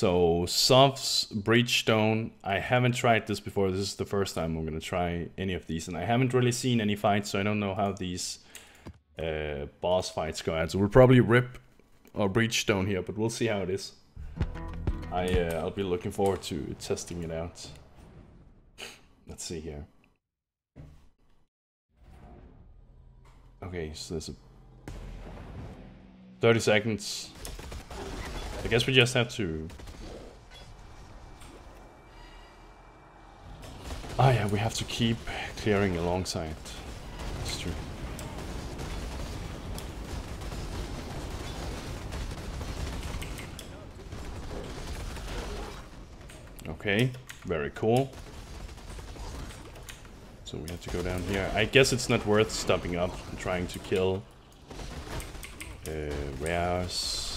So Xoph's Breachstone, I haven't tried this before. This is the first time I'm gonna try any of these, and I haven't really seen any fights, so I don't know how these uh, boss fights go out. So we'll probably rip our Breachstone here, but we'll see how it is. I uh, I'll be looking forward to testing it out. Let's see here. Okay, so there's a 30 seconds. I guess we just have to... Ah yeah, we have to keep clearing alongside. That's true. Okay, very cool. So we have to go down here. I guess it's not worth stopping up and trying to kill uh, rares.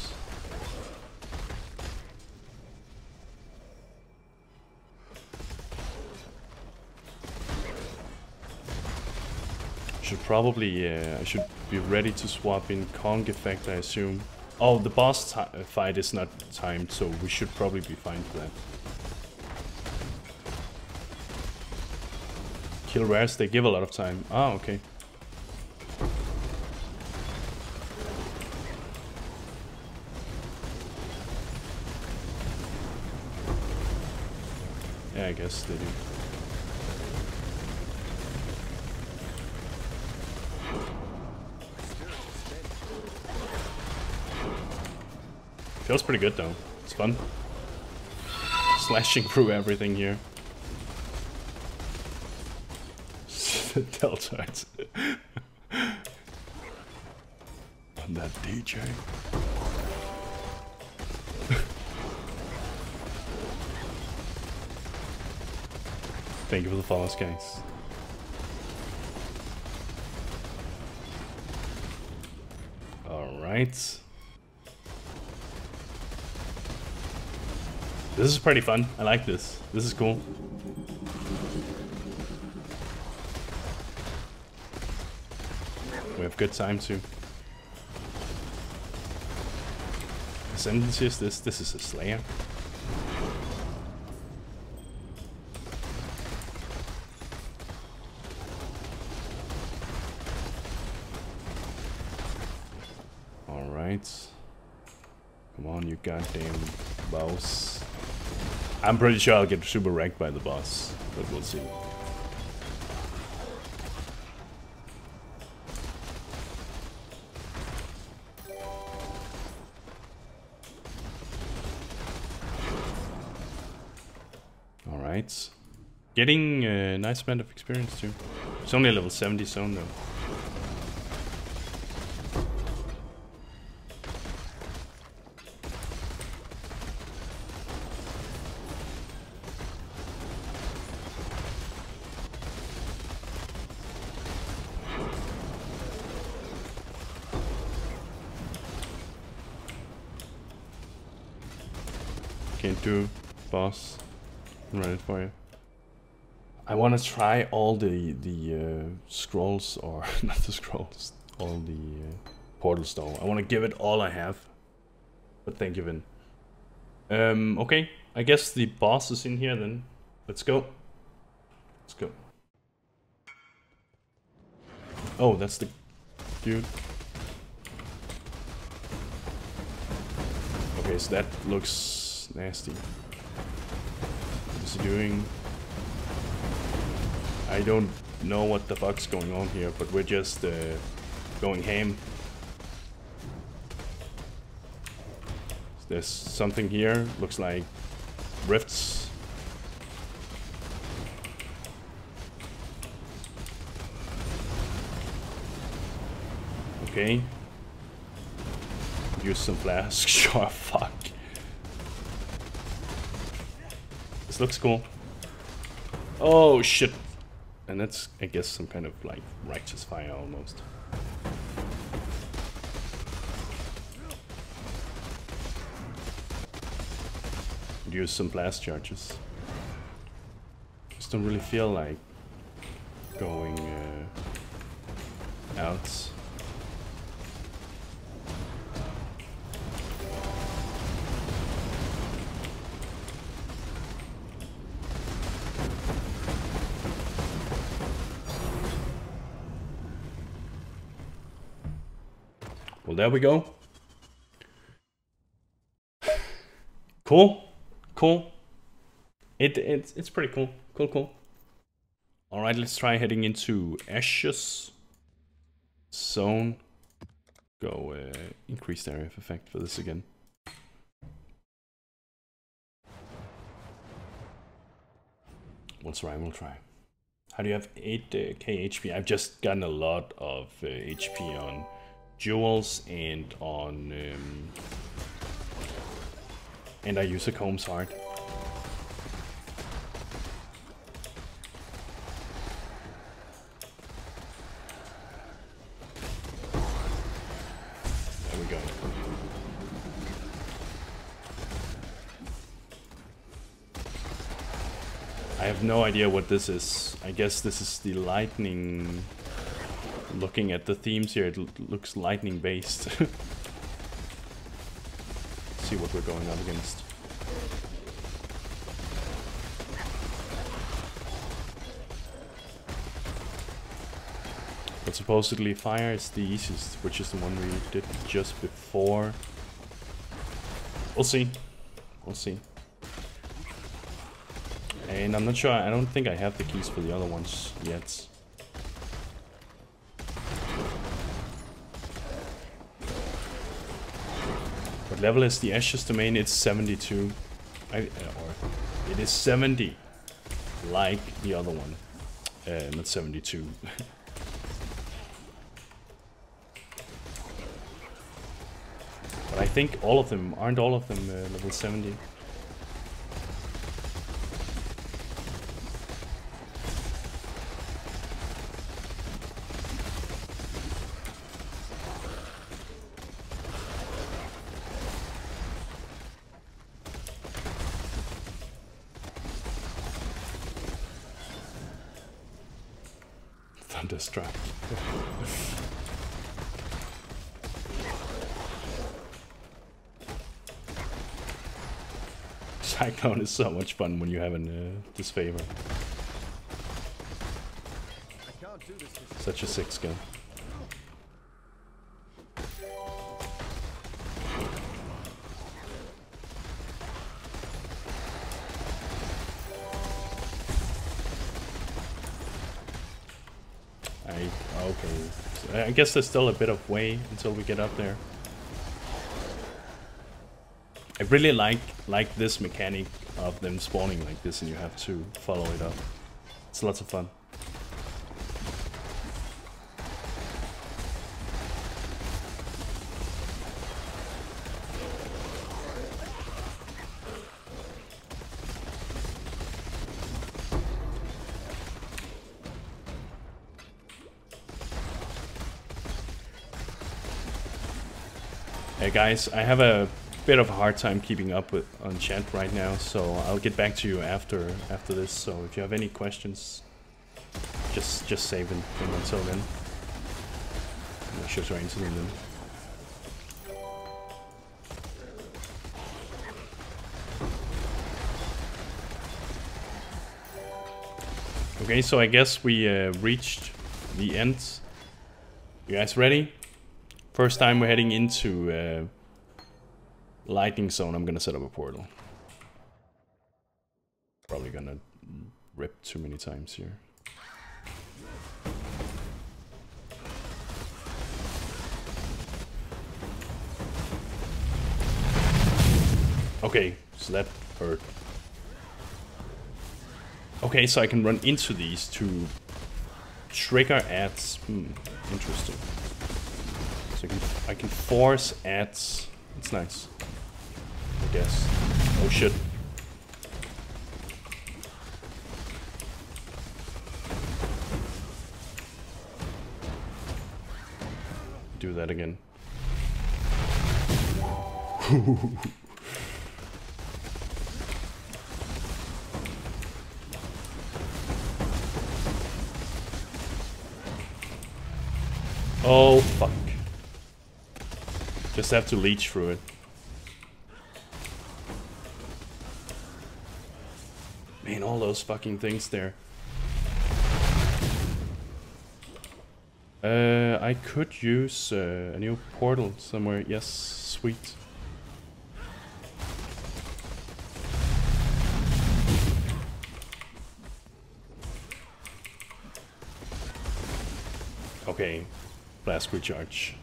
Should probably, uh, I should be ready to swap in Conc effect, I assume. Oh, the boss fight is not timed, so we should probably be fine for that. Kill rares, they give a lot of time. Ah, okay. Yeah, I guess they do. Feels pretty good though. It's fun. Slashing through everything here. Deltoids. On that DJ. Thank you for the follows, guys. Alright. This is pretty fun. I like this. This is cool. We have good time too. Ascendancy is this? This is a Slayer. Alright. Come on, you goddamn boss. I'm pretty sure I'll get super wrecked by the boss, but we'll see. Alright. Getting a nice amount of experience too. It's only level 70 zone though. Can't do boss. I'm ready for you. I want to try all the the uh, scrolls or not the scrolls, all the uh, portals though. I want to give it all I have. But thank you, Vin. Um, okay, I guess the boss is in here then. Let's go. Let's go. Oh, that's the dude. Okay, so that looks nasty. What is he doing? I don't know what the fuck's going on here, but we're just uh, going ham. There's something here, looks like rifts. Okay. Use some flask, sure, fuck. This looks cool. Oh shit. And that's, I guess, some kind of like righteous fire almost. Use some blast charges. Just don't really feel like going uh, out. Well, there we go. Cool. Cool. It, it, it's pretty cool. Cool, cool. Alright, let's try heading into Esh's Zone. Go uh, increased area of effect for this again. We'll try, we'll try. How do you have 8k uh, HP? I've just gotten a lot of uh, HP on jewels and on... Um, and I use a Kaom's Heart. There we go. I have no idea what this is. I guess this is the lightning... Looking at the themes here, it looks lightning based. See what we're going up against. But supposedly fire is the easiest, which is the one we did just before. We'll see. We'll see. And I'm not sure, I don't think I have the keys for the other ones yet. Level is the Esh's domain? It's 72. I, or it is 70, like the other one. Uh, not 72. but I think all of them, aren't all of them uh, level 70? Thunderstruck. Cyclone is so much fun when you have in uh, Disfavour. Such a sick skill. I okay. So I guess there's still a bit of way until we get up there. I really like like this mechanic of them spawning like this and you have to follow it up. It's lots of fun. Hey guys, I have a bit of a hard time keeping up with on chat right now, so I'll get back to you after after this. So if you have any questions, just just save them until then. I should try into them. Okay, so I guess we uh, reached the end. You guys ready? First time we're heading into uh, Lightning Zone, I'm gonna set up a portal. Probably gonna rip too many times here. Okay, so that hurt. Okay, so I can run into these to trigger ads. Hmm, interesting. So I can, I can force ads. It's nice. I guess. Oh shit. Do that again. oh fuck. Just have to leech through it. Man, all those fucking things there. Uh, I could use uh, a new portal somewhere. Yes, sweet. Okay, blast recharge.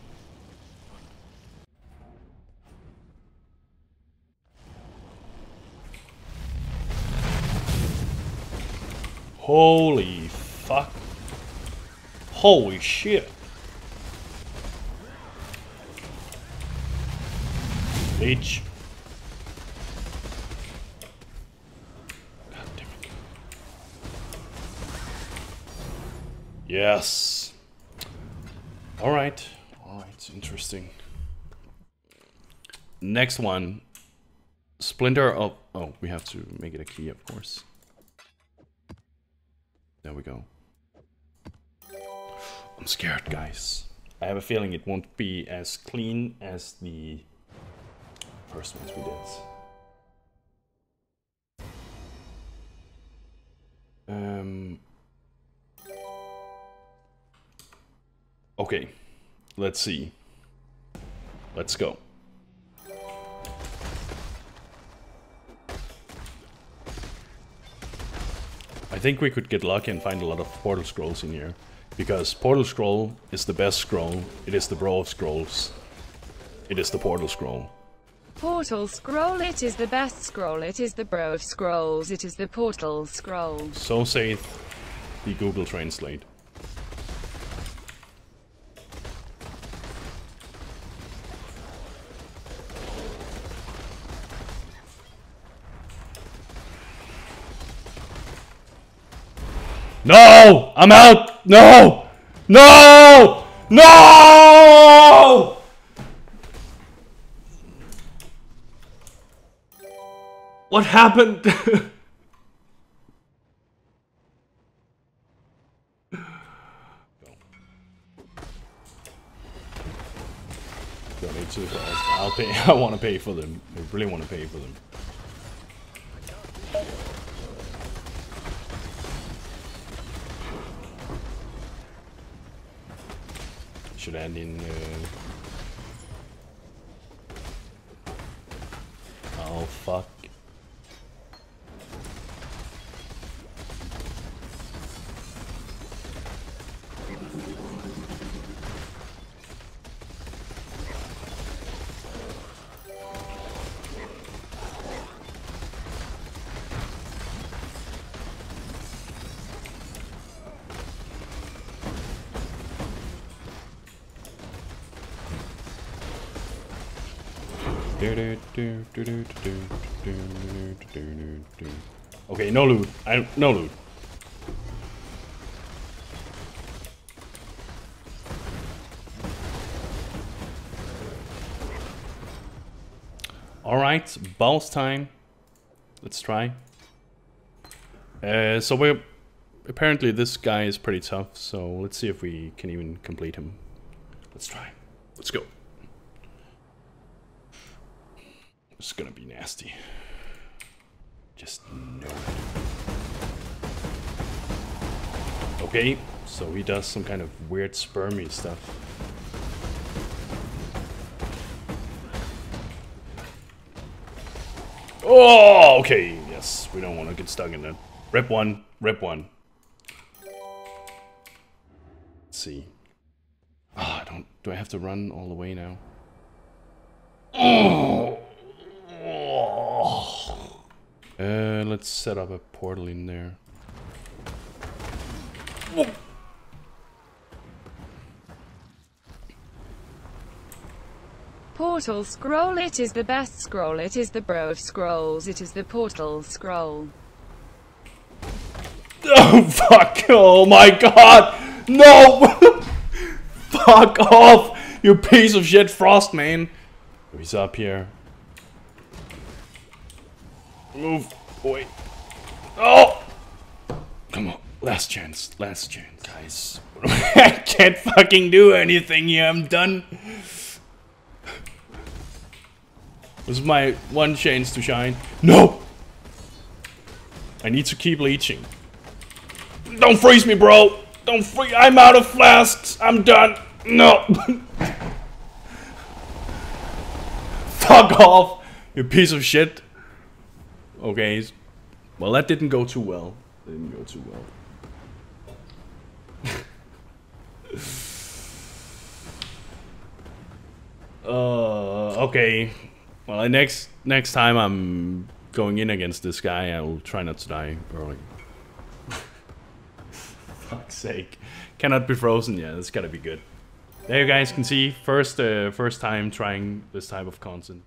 Holy fuck. Holy shit. Leech. God damn it. Yes. Alright. Alright, interesting. Next one. Splinter of... Oh, we have to make it a key, of course. There we go. I'm scared, guys. I have a feeling it won't be as clean as the first ones we did. Um. Okay, let's see. Let's go. Think we could get lucky and find a lot of portal scrolls in here. Because portal scroll is the best scroll. It is the bro of scrolls. It is the portal scroll. Portal scroll, it is the best scroll, it is the bro of scrolls, it is the portal scroll. So saith the Google Translate. No! I'm out! No! No! No! What happened? Don't need to. I'll pay. I want to pay for them. I really want to pay for them. Should end in. Uh... Oh fuck. Okay, no loot. I no loot. All right, boss time. Let's try. Uh, so we're apparently this guy is pretty tough. So let's see if we can even complete him. Let's try. Let's go. It's gonna be nasty. Just know it. Okay, so he does some kind of weird spermy stuff. Oh, okay, yes, we don't want to get stuck in that. Rip one, rip one. Let's see. Ah, oh, don't. Do I have to run all the way now? Oh. Uh, let's set up a portal in there. Portal scroll, it is the best scroll, it is the bro of scrolls, it is the portal scroll. Oh fuck, oh my god, no! fuck off, you piece of shit frost man. He's up here. Move. Wait. Oh! Come on. Last chance. Last chance. Guys. I can't fucking do anything here. I'm done. This is my one chance to shine. No! I need to keep leeching. Don't freeze me, bro! Don't freak. I'm out of flasks. I'm done. No. Fuck off, you piece of shit. Okay. Well, that didn't go too well. Didn't go too well. uh, okay. Well, next next time I'm going in against this guy, I will try not to die early. Fuck's sake. Cannot be frozen. Yeah, that's gotta be good. There you guys can see, first uh, first time trying this type of content.